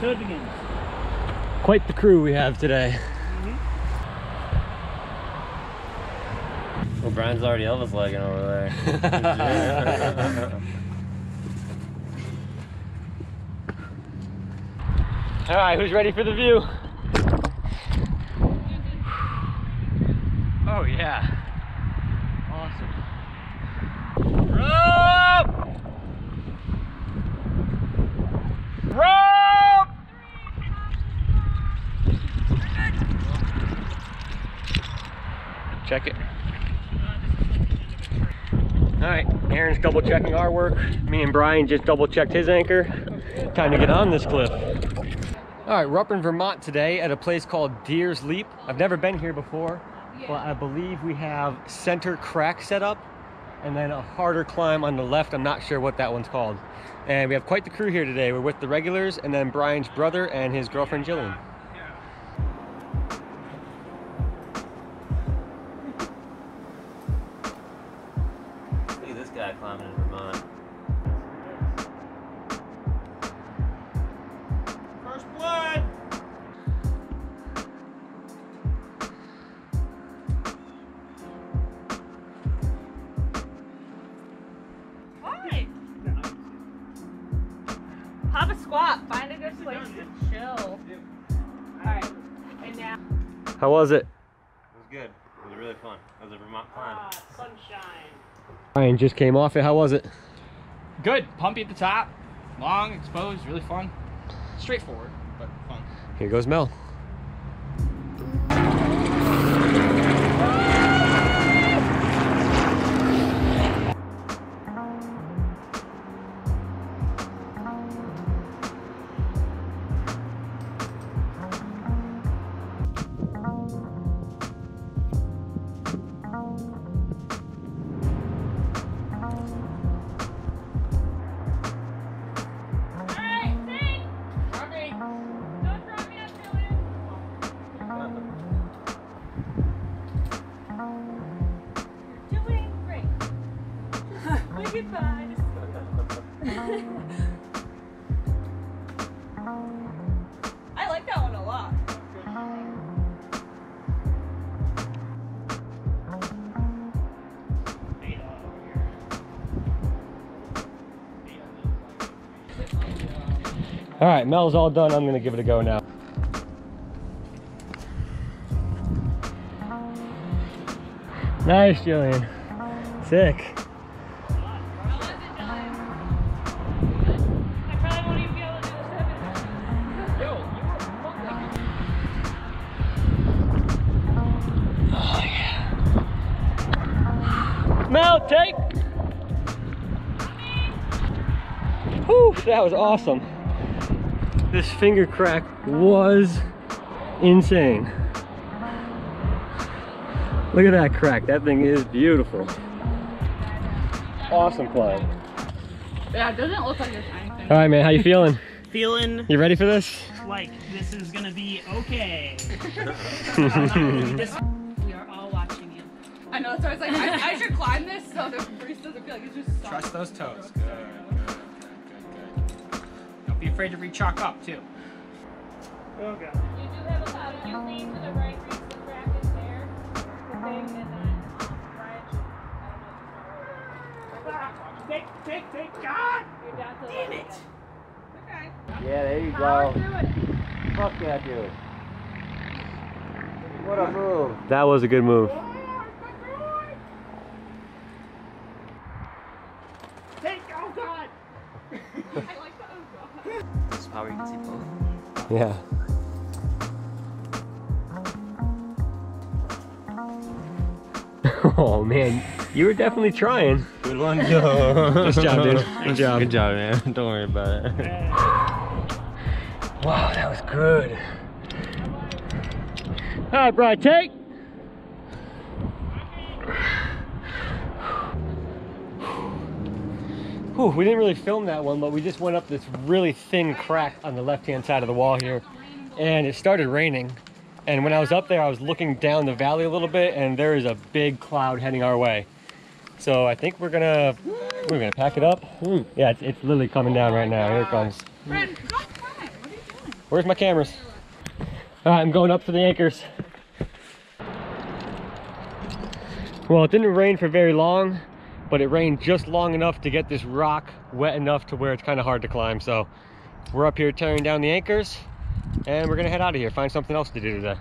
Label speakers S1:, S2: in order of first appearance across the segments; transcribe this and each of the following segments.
S1: So.
S2: Quite the crew we have today.
S3: Well, Brian's already Elvis legging over there.
S2: All right, who's ready for the view? Oh yeah. Awesome. Rope! Rope! Check it. All right, Aaron's double checking our work. Me and Brian just double checked his anchor. Time to get on this cliff. All right, we're up in Vermont today at a place called Deer's Leap. I've never been here before, but I believe we have center crack set up and then a harder climb on the left. I'm not sure what that one's called. And we have quite the crew here today. We're with the regulars and then Brian's brother and his girlfriend Jillian.
S3: Look at this guy climbing in Vermont.
S1: First blood!
S4: Why? Have a squat. Find a good place to chill. Alright. And now.
S2: How was it?
S3: It was good. It was really fun. It was a Vermont climb.
S4: Ah, sunshine.
S2: Brian just came off it. How was it?
S1: Good. Pumpy at the top. Long, exposed, really fun. Straightforward, but fun.
S2: Here goes Mel. All right, Mel's all done. I'm gonna give it a go now. Nice, Jillian. Sick. Mel, take. Whew, that was awesome. This finger crack was insane. Look at that crack. That thing is beautiful. Awesome climb.
S4: Yeah, it doesn't look like there's anything.
S2: All right, man. How you feeling?
S1: Feeling
S2: You ready for this?
S1: like this is gonna be okay.
S4: We are all watching you. I know, so I was like, I, I should climb this so the Bruce doesn't feel like it's just stuck.
S1: Trust those toes. Good, good. Be afraid to re-chalk up too. Oh god.
S4: You do have a lot of um, you see to the right, reach the crack is there. The um, thing, and then Brian uh, should, I ah,
S1: Take, take, take, God!
S4: don't know, you're down to the
S1: Damn it!
S4: Okay.
S3: Yeah, there you go. Fuck that dude. What a move.
S2: That was a good move.
S1: Take, oh god!
S3: power you can see both.
S2: Yeah. Oh man, you were definitely trying.
S3: Good one,
S2: Good job, dude. Good job.
S3: Good job, man. Don't worry about it.
S2: Wow, that was good. All right, Brian, take. Whew, we didn't really film that one, but we just went up this really thin crack on the left-hand side of the wall here, and it started raining. And when I was up there, I was looking down the valley a little bit, and there is a big cloud heading our way. So I think we're gonna we're gonna pack it up. Yeah, it's, it's literally coming down right now. Here it comes.
S4: Friend, don't climb. What are you doing?
S2: Where's my cameras? All right, I'm going up for the anchors. Well, it didn't rain for very long, but it rained just long enough to get this rock wet enough to where it's kind of hard to climb. So we're up here tearing down the anchors and we're gonna head out of here, find something else to do today.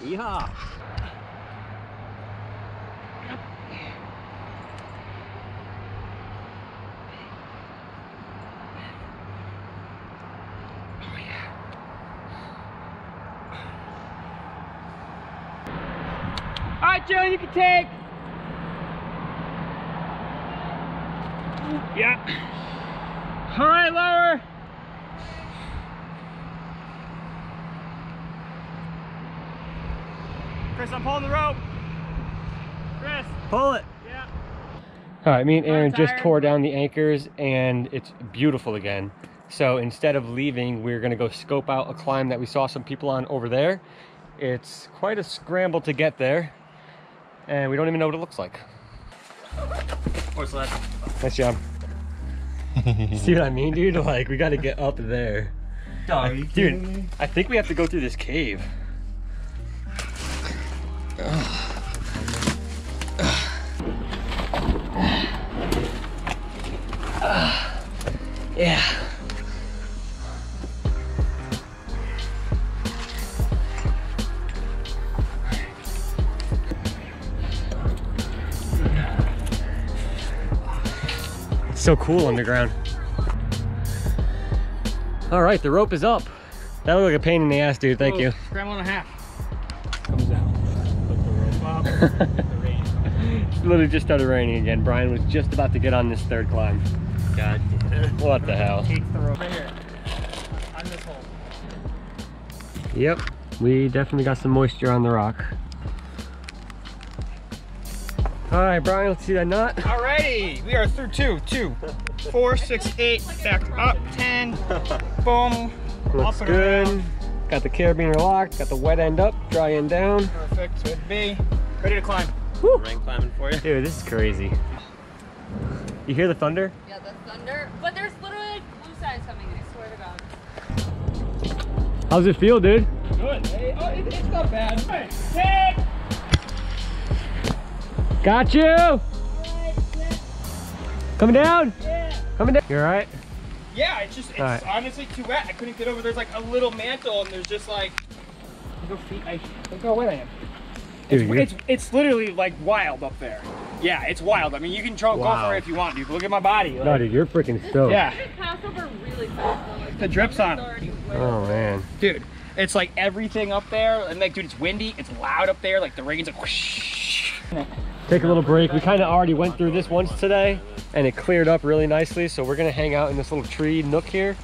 S3: Yeehaw.
S2: All right, Joe, you can take. Yeah. All right, lower.
S1: Chris, I'm pulling the rope. Chris.
S3: Pull it.
S1: Yeah.
S2: All right, me and Aaron just tore down the anchors and it's beautiful again. So instead of leaving, we're gonna go scope out a climb that we saw some people on over there. It's quite a scramble to get there and we don't even know what it looks like.
S1: Horse led.
S2: Nice job. See what I mean, dude? Like, we gotta get up there. Dude, I think we have to go through this cave. Yeah. So cool underground. All right, the rope is up. That looked like a pain in the ass, dude. Thank oh, you.
S1: Scramble and a half. Comes down. Put the rope up. the rain.
S2: It literally just started raining again. Brian was just about to get on this third climb.
S3: God.
S2: What the hell?
S1: Takes the rope. Right here. On this hole.
S2: Yep, we definitely got some moisture on the rock. All right, Brian, let's see that knot.
S1: Alrighty, we are through two, two, four, six, eight, back up, ten, boom,
S2: Looks
S1: up
S2: good.
S1: around.
S2: Got the carabiner locked, got the wet end up, dry end down.
S1: Perfect, good B. Ready to climb.
S3: Rain climbing for you.
S2: Dude, this is crazy. You hear the thunder?
S4: Yeah, the thunder. But there's literally like blue skies coming. I swear to God.
S2: How's it feel, dude?
S1: Good. Hey, oh, it, it's not bad. Hey, hey.
S2: Got you! Coming down? Coming down. You all right?
S1: Yeah, it's just, it's
S2: Alright.
S1: honestly too wet. I couldn't get over. There's like a little mantle and there's just like, look how feet, I, look how wet I am. It's,
S2: you're-
S1: it's, it's literally like wild up there. Yeah, it's wild. I mean, you can try, go
S2: Wow.
S1: for it if you want, dude. Look at my body.
S2: no, dude, you're freaking stoked.
S1: yeah,
S4: It passed over really fast. Like,
S1: the drips on.
S4: it's already wet.
S2: Oh, man.
S1: dude. It's like everything up there, and like, dude, it's windy. It's loud up there. Like the rain's like whoosh.
S2: Take a little break. We kind of already went through this once today, and it cleared up really nicely. So we're gonna hang out in this little tree nook here,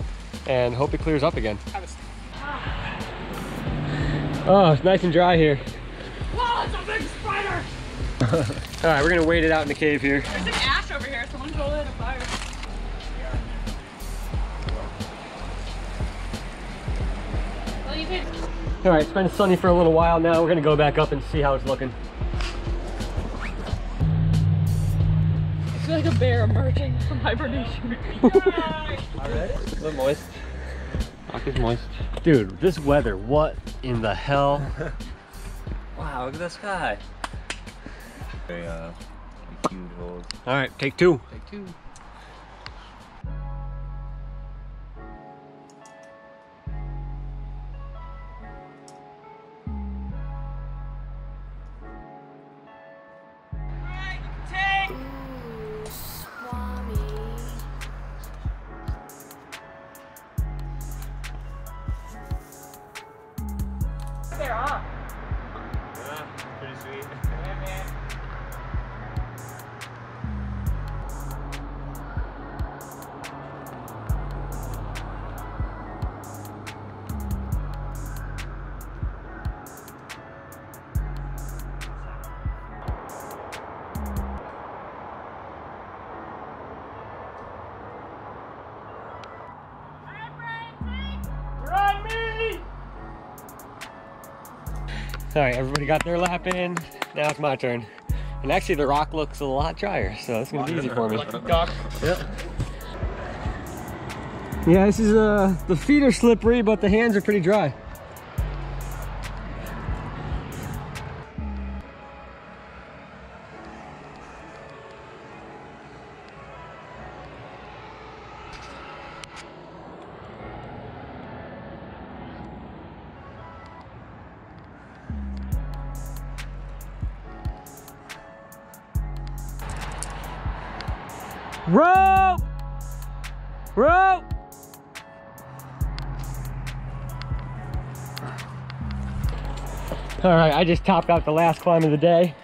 S2: and hope it clears up again. Oh, it's nice and dry here.
S4: Whoa, it's a big spider!
S2: All right, we're gonna wait it out in the cave here.
S4: There's an ash over here. Someone go lit a fire. Well, you could.
S2: All right, it's been sunny for a little while now. We're gonna go back up and see how it's looking.
S4: Bear emerging from hibernation.
S3: Already? A little moist. Rock is moist.
S2: Dude, this weather, what in the hell?
S3: Wow, look at the sky. Very, uh, huge holes.
S2: All right, take two.
S3: Take two.
S2: All right, everybody got their lap in. Now it's my turn. And actually, the rock looks a lot drier, so it's gonna be easy for me.
S1: Like a duck.
S2: Yep. Yeah, this is uh the feet are slippery, but the hands are pretty dry. Rope! Rope! All right, I just topped out the last climb of the day.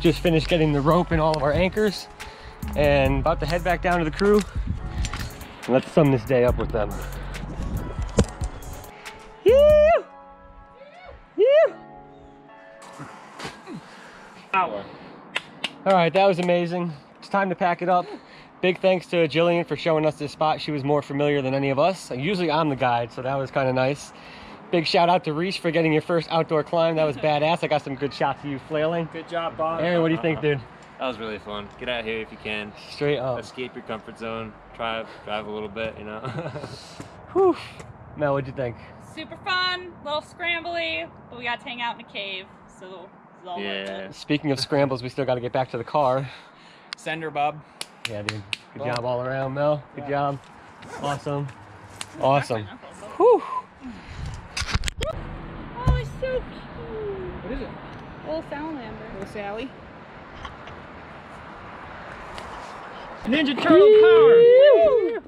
S2: Just finished getting the rope and all of our anchors and about to head back down to the crew. Let's sum this day up with them. Yoo! Yoo!
S1: Hour.
S2: All right, that was amazing. It's time to pack it up. Big thanks to Jillian for showing us this spot. She was more familiar than any of us. Usually I'm the guide, so that was kind of nice. Big shout out to Reese for getting your first outdoor climb. That was badass. I got some good shots of you flailing.
S1: Good job, Bob.
S2: Aaron, what do you think, dude?
S3: That was really fun. Get out here if you can.
S2: Straight up.
S3: Escape your comfort zone. Try drive a little bit, you know.
S2: Whew. Mel, what'd you think?
S4: Super fun, a little scrambly, but we got to hang out in a cave, so it's all worth
S3: yeah.
S4: it.
S2: Speaking of scrambles, we still got to get back to the car.
S1: Send her, Bob.
S2: Yeah, dude. Good
S1: Well,
S2: job all around, Mel. Good
S1: yeah.
S2: job. Awesome. Awesome.
S4: Oh,
S2: Whew.
S4: he's so cute.
S1: What is it?
S4: Little salamander.
S1: Little Sally. Ninja Turtle power.